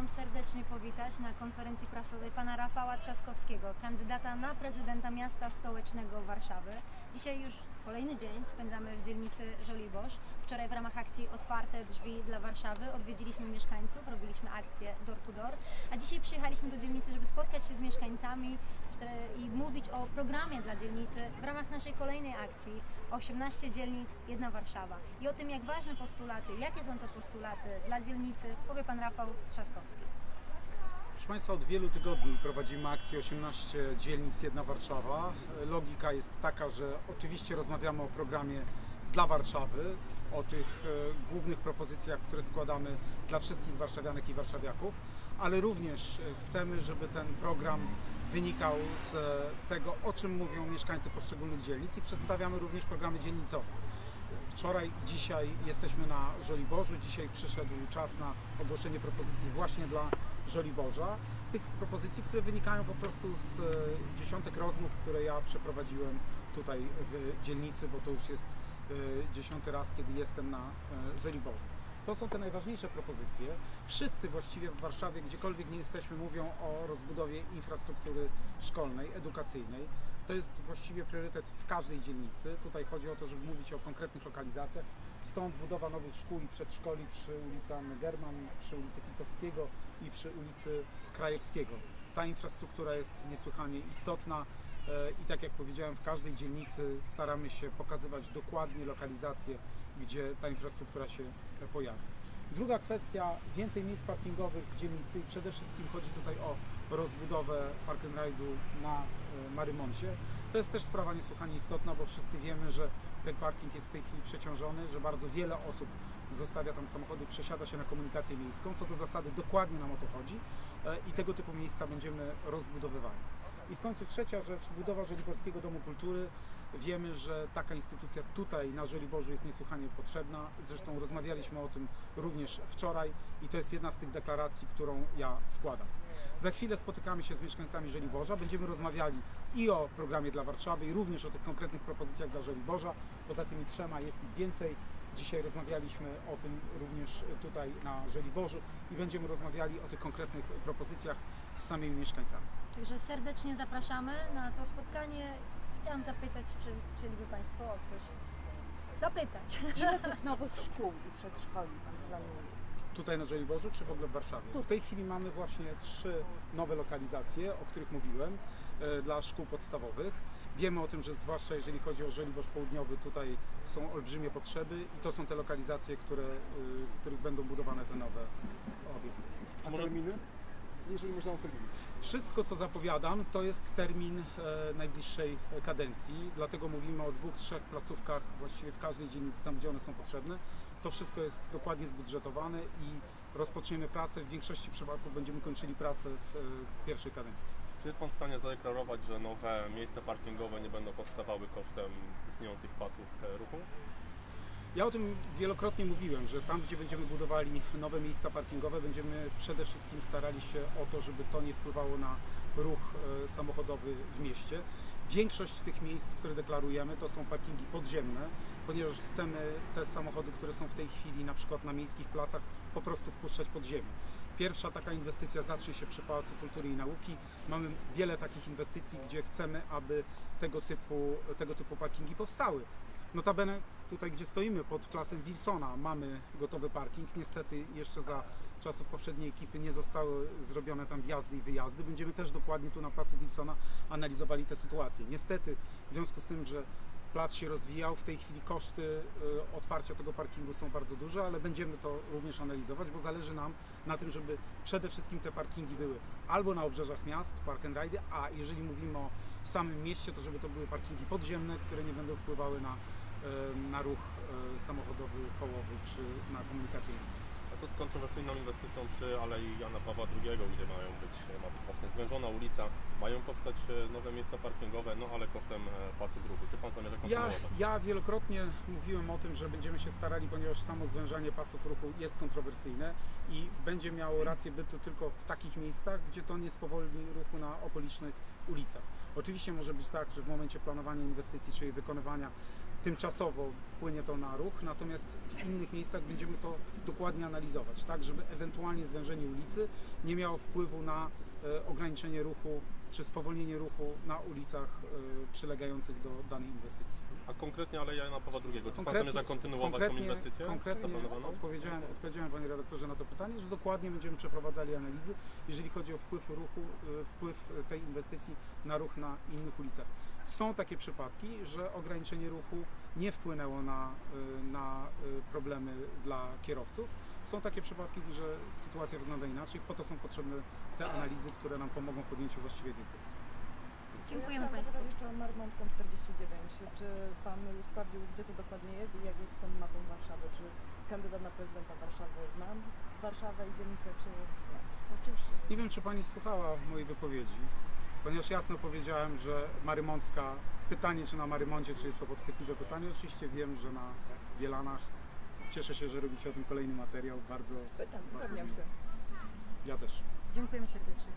chciałam serdecznie powitać na konferencji prasowej pana Rafała Trzaskowskiego, kandydata na prezydenta miasta stołecznego Warszawy. Dzisiaj już kolejny dzień spędzamy w dzielnicy Żoliborz. Wczoraj w ramach akcji Otwarte Drzwi dla Warszawy odwiedziliśmy mieszkańców, robiliśmy akcję door to door, a dzisiaj przyjechaliśmy do dzielnicy, żeby spotkać się z mieszkańcami i mówić o programie dla dzielnicy w ramach naszej kolejnej akcji 18 dzielnic, jedna Warszawa i o tym, jak ważne postulaty, jakie są to postulaty dla dzielnicy, powie pan Rafał Trzaskowski. Proszę Państwa, od wielu tygodni prowadzimy akcję 18 dzielnic, jedna Warszawa. Logika jest taka, że oczywiście rozmawiamy o programie dla Warszawy, o tych e, głównych propozycjach, które składamy dla wszystkich warszawianek i warszawiaków, ale również e, chcemy, żeby ten program wynikał z e, tego, o czym mówią mieszkańcy poszczególnych dzielnic i przedstawiamy również programy dzielnicowe. Wczoraj i dzisiaj jesteśmy na Żoliborzu. Dzisiaj przyszedł czas na ogłoszenie propozycji właśnie dla Żoliborza. Tych propozycji, które wynikają po prostu z e, dziesiątek rozmów, które ja przeprowadziłem tutaj w dzielnicy, bo to już jest e, dziesiąty raz, kiedy jestem na Żoliborzu. To są te najważniejsze propozycje. Wszyscy właściwie w Warszawie, gdziekolwiek nie jesteśmy, mówią o rozbudowie infrastruktury szkolnej, edukacyjnej. To jest właściwie priorytet w każdej dzielnicy. Tutaj chodzi o to, żeby mówić o konkretnych lokalizacjach. Stąd budowa nowych szkół i przedszkoli przy ulicy Anny German, przy ulicy Ficowskiego i przy ulicy Krajewskiego. Ta infrastruktura jest niesłychanie istotna e, i tak jak powiedziałem, w każdej dzielnicy staramy się pokazywać dokładnie lokalizację, gdzie ta infrastruktura się e, pojawi. Druga kwestia, więcej miejsc parkingowych w dzielnicy i przede wszystkim chodzi tutaj o rozbudowę park and ride'u na e, Marymoncie. To jest też sprawa niesłychanie istotna, bo wszyscy wiemy, że ten parking jest w tej chwili przeciążony, że bardzo wiele osób zostawia tam samochody, przesiada się na komunikację miejską. Co do zasady dokładnie nam o to chodzi e, i tego typu miejsca będziemy rozbudowywali. I w końcu trzecia rzecz, budowa Żoliborskiego Domu Kultury. Wiemy, że taka instytucja tutaj na Żoliborzu jest niesłychanie potrzebna. Zresztą rozmawialiśmy o tym również wczoraj i to jest jedna z tych deklaracji, którą ja składam. Za chwilę spotykamy się z mieszkańcami Żoliborza. Będziemy rozmawiali i o programie dla Warszawy, i również o tych konkretnych propozycjach dla Żoliborza. Poza tymi trzema jest ich więcej. Dzisiaj rozmawialiśmy o tym również tutaj na Żoliborzu i będziemy rozmawiali o tych konkretnych propozycjach z samymi mieszkańcami. Także serdecznie zapraszamy na to spotkanie. Chciałam zapytać, czy chcieliby Państwo o coś zapytać. Ile tych nowych szkół i przedszkoli Pan planuje? Tutaj na Żoliborzu, czy w ogóle w Warszawie? Tu. W tej chwili mamy właśnie trzy nowe lokalizacje, o których mówiłem, e, dla szkół podstawowych. Wiemy o tym, że zwłaszcza jeżeli chodzi o Żoliborz Południowy, tutaj są olbrzymie potrzeby i to są te lokalizacje, które, y, w których będą budowane te nowe obiekty. A terminy? Jeżeli można o terminy. Wszystko, co zapowiadam, to jest termin e, najbliższej kadencji, dlatego mówimy o dwóch, trzech placówkach właściwie w każdej dzielnicy, tam gdzie one są potrzebne. To wszystko jest dokładnie zbudżetowane i rozpoczniemy pracę. W większości przypadków będziemy kończyli pracę w e, pierwszej kadencji. Czy jest Pan w stanie zadeklarować, że nowe miejsca parkingowe nie będą powstawały kosztem istniejących pasów e, ruchu? Ja o tym wielokrotnie mówiłem, że tam, gdzie będziemy budowali nowe miejsca parkingowe, będziemy przede wszystkim starali się o to, żeby to nie wpływało na ruch e, samochodowy w mieście. Większość tych miejsc, które deklarujemy, to są parkingi podziemne, ponieważ chcemy te samochody, które są w tej chwili na przykład na miejskich placach, po prostu wpuszczać pod ziemię. Pierwsza taka inwestycja zacznie się przy Pałacu Kultury i Nauki. Mamy wiele takich inwestycji, gdzie chcemy, aby tego typu, tego typu parkingi powstały. Notabene tutaj, gdzie stoimy pod placem Wilsona, mamy gotowy parking. Niestety jeszcze za czasów poprzedniej ekipy nie zostały zrobione tam wjazdy i wyjazdy. Będziemy też dokładnie tu na placu Wilsona analizowali tę sytuację. Niestety w związku z tym, że plac się rozwijał, w tej chwili koszty y, otwarcia tego parkingu są bardzo duże, ale będziemy to również analizować, bo zależy nam na tym, żeby przede wszystkim te parkingi były albo na obrzeżach miast, park and ride, a jeżeli mówimy o samym mieście, to żeby to były parkingi podziemne, które nie będą wpływały na, na ruch y, samochodowy, kołowy czy na komunikację miejską. A co z kontrowersyjną inwestycją przy Alei Jana Pawła II, gdzie mają być, ma być właśnie zwężona ulica, mają powstać e, nowe miejsca parkingowe, no ale kosztem e, pasów ruchu. Czy Pan zamierza Ja, kontynuować? ja wielokrotnie mówiłem o tym, że będziemy się starali, ponieważ samo zwężanie pasów ruchu jest kontrowersyjne i będzie miało rację bytu tylko w takich miejscach, gdzie to nie spowolni ruchu na okolicznych ulicach. Oczywiście może być tak, że w momencie planowania inwestycji, czyli wykonywania tymczasowo wpłynie to na ruch, natomiast w innych miejscach będziemy to dokładnie analizować, tak, żeby ewentualnie zwężenie ulicy nie miało wpływu na e, ograniczenie ruchu czy spowolnienie ruchu na ulicach e, przylegających do danej inwestycji. A konkretnie Aleja Jana Pawła II, czy Pan zamierza kontynuować tą inwestycję konkretnie odpowiedziałem, odpowiedziałem Panie Redaktorze na to pytanie, że dokładnie będziemy przeprowadzali analizy, jeżeli chodzi o wpływ ruchu, e, wpływ tej inwestycji na ruch na innych ulicach. Są takie przypadki, że ograniczenie ruchu nie wpłynęło na, e, na problemy dla kierowców. Są takie przypadki, że sytuacja wygląda inaczej, po to są potrzebne te analizy, które nam pomogą w podjęciu właściwej decyzji. Dziękujemy ja Państwu. Jeszcze o Marmącką 49. Czy Pan już sprawdził, gdzie to dokładnie jest i jak jest z tą mapą Warszawy? Czy kandydat na prezydenta Warszawy zna Warszawę i dzielnicę, czy nie? Oczywiście. Nie wiem, czy Pani słuchała mojej wypowiedzi, ponieważ jasno powiedziałem, że Marymącka, pytanie czy na Marymoncie, czy jest to podchwytliwe pytanie, oczywiście wiem, że na Bielanach. Cieszę się, że robicie o tym kolejny materiał, bardzo, Pytam, Bardzo się. ja też. Dziękujemy serdecznie.